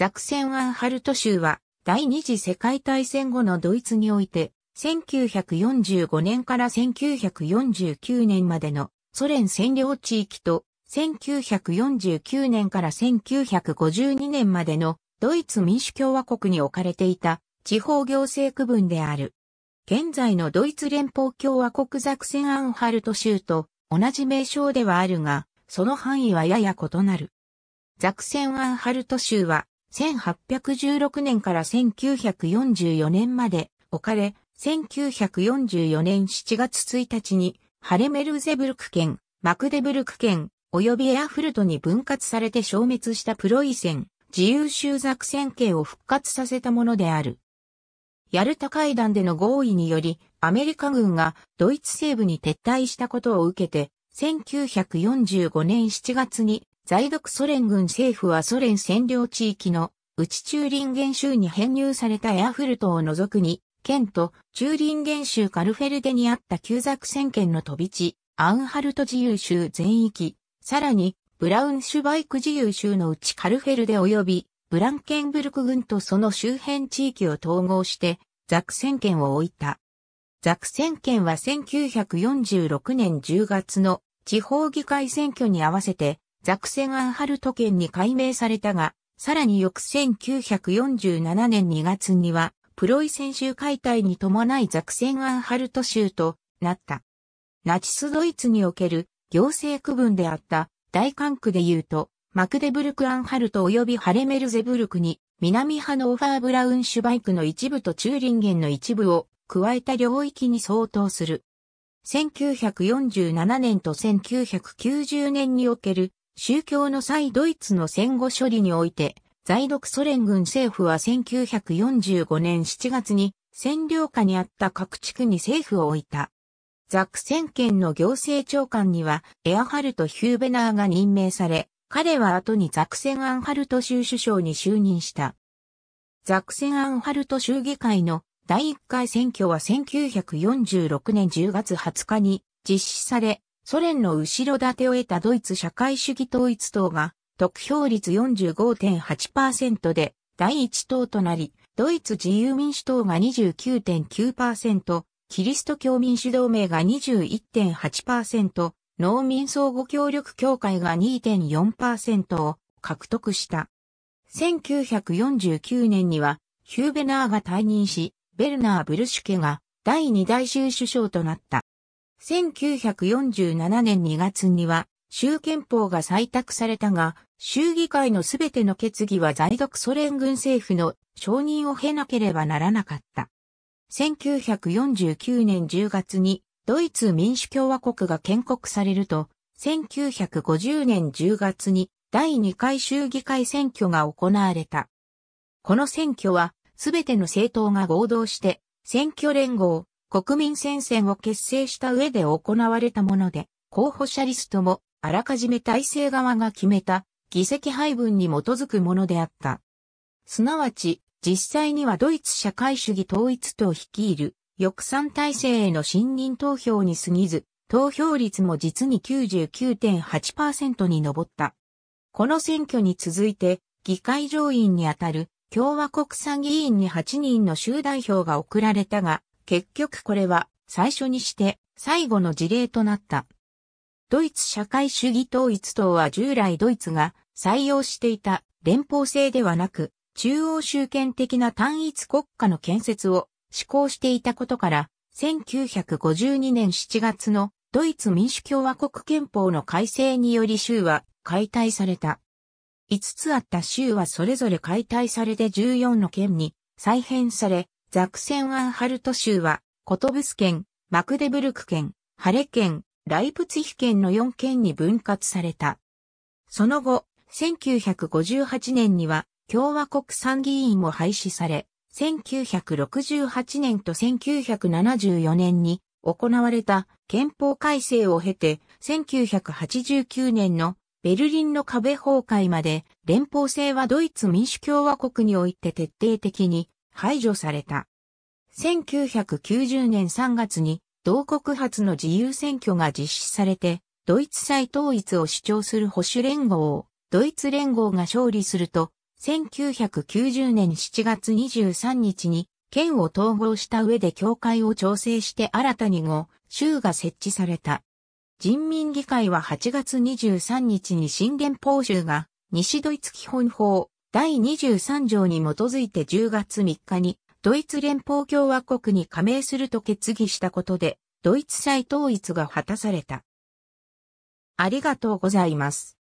ザクセンアンハルト州は第二次世界大戦後のドイツにおいて1945年から1949年までのソ連占領地域と1949年から1952年までのドイツ民主共和国に置かれていた地方行政区分である。現在のドイツ連邦共和国ザクセンアンハルト州と同じ名称ではあるが、その範囲はやや異なる。ザクセンアンハルト州は1816年から1944年まで置かれ、1944年7月1日にハレメルゼブルク県、マクデブルク県、及びエアフルトに分割されて消滅したプロイセン、自由州ザクセン系を復活させたものである。ヤルタ会談での合意により、アメリカ軍がドイツ西部に撤退したことを受けて、1945年7月に在独ソ連軍政府はソ連占領地域の内チューリンゲン州に編入されたエアフルトを除くに県とチューリンゲン州カルフェルデにあった旧ザクセ県の飛び地、アンハルト自由州全域、さらにブラウンシュバイク自由州のうちカルフェルデ及びブランケンブルク軍とその周辺地域を統合してザクセン県を置いた。ザクセン県は1946年10月の地方議会選挙に合わせてザクセンアンハルト県に改名されたが、さらに翌1947年2月にはプロイセン州解体に伴いザクセンアンハルト州となった。ナチスドイツにおける行政区分であった大管区で言うと、マクデブルクアンハルト及びハレメルゼブルクに南ハノーファーブラウンシュバイクの一部とチューリンゲンの一部を加えた領域に相当する。1947年と1990年における宗教の際ドイツの戦後処理において在独ソ連軍政府は1945年7月に占領下にあった各地区に政府を置いた。ザクセン県の行政長官にはエアハルト・ヒューベナーが任命され、彼は後にザクセン・アンハルト州首相に就任した。ザクセン・アンハルト州議会の第1回選挙は1946年10月20日に実施され、ソ連の後ろ盾を得たドイツ社会主義統一党が得票率45.8%で第一党となり、ドイツ自由民主党が29.9%、キリスト教民主同盟が21.8%、農民相互協力協会が2.4%を獲得した。1949年にはヒューベナーが退任し、ベルナー・ブルシュケが第二代州首相となった。1947年2月には州憲法が採択されたが、州議会のすべての決議は在独ソ連軍政府の承認を経なければならなかった。1949年10月にドイツ民主共和国が建国されると、1950年10月に第2回州議会選挙が行われた。この選挙はすべての政党が合同して選挙連合、国民戦線を結成した上で行われたもので、候補者リストもあらかじめ体制側が決めた議席配分に基づくものであった。すなわち、実際にはドイツ社会主義統一党率いる翼賛体制への信任投票に過ぎず、投票率も実に99.8%に上った。この選挙に続いて、議会上院にあたる共和国参議院に8人の州代表が送られたが、結局これは最初にして最後の事例となった。ドイツ社会主義統一党は従来ドイツが採用していた連邦制ではなく、中央集権的な単一国家の建設を施行していたことから、1952年7月のドイツ民主共和国憲法の改正により州は解体された。5つあった州はそれぞれ解体されて14の県に再編され、ザクセンアンハルト州は、コトブス県、マクデブルク県、ハレ県、ライプツヒ県の4県に分割された。その後、1958年には共和国参議院も廃止され、1968年と1974年に行われた憲法改正を経て、1989年のベルリンの壁崩壊まで連邦制はドイツ民主共和国において徹底的に排除された。1990年3月に同国発の自由選挙が実施されて、ドイツ再統一を主張する保守連合を、ドイツ連合が勝利すると、1990年7月23日に県を統合した上で教会を調整して新たに5州が設置された。人民議会は8月23日に新連邦州が西ドイツ基本法第23条に基づいて10月3日にドイツ連邦共和国に加盟すると決議したことでドイツ再統一が果たされた。ありがとうございます。